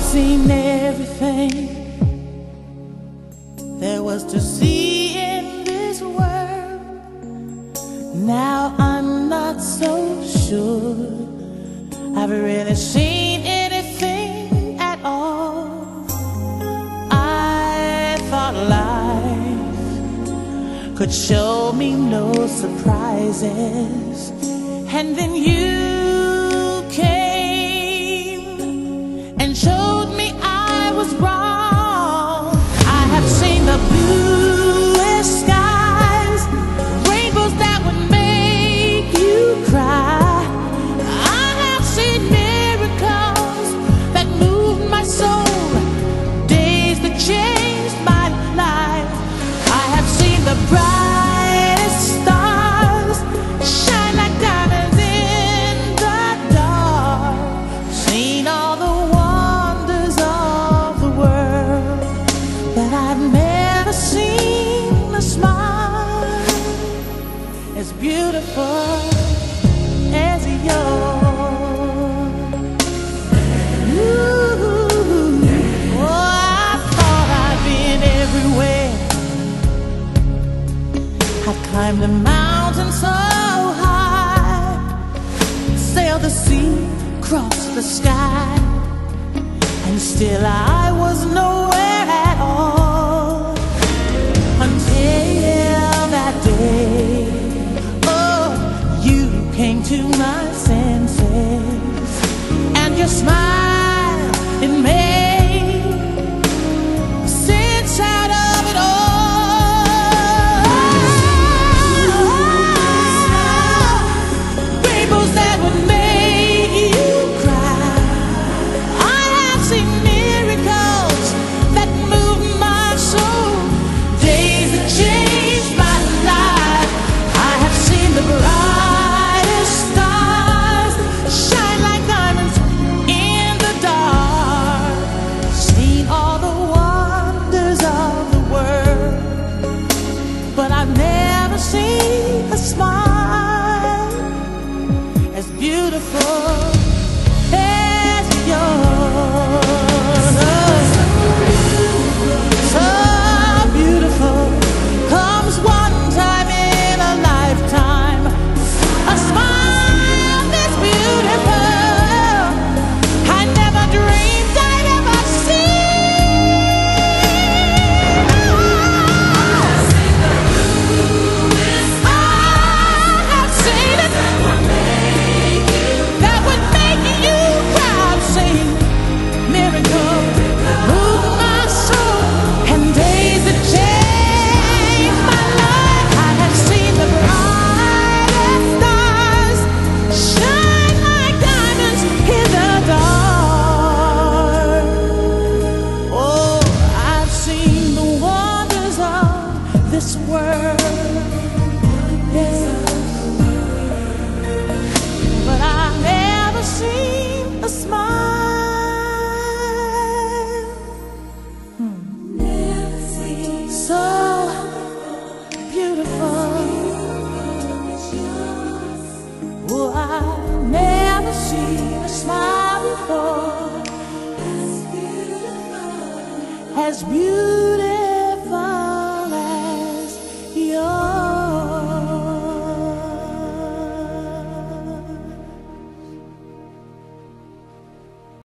seen everything there was to see in this world. Now I'm not so sure I've really seen anything at all. I thought life could show me no surprises, and then you. As I climbed the mountain so high, sailed the sea, crossed the sky, and still I was nowhere at all. Until that day Oh, you came to my senses and your smile this world. But I've never seen a smile. So beautiful. Oh, I've never seen a smile before. As beautiful.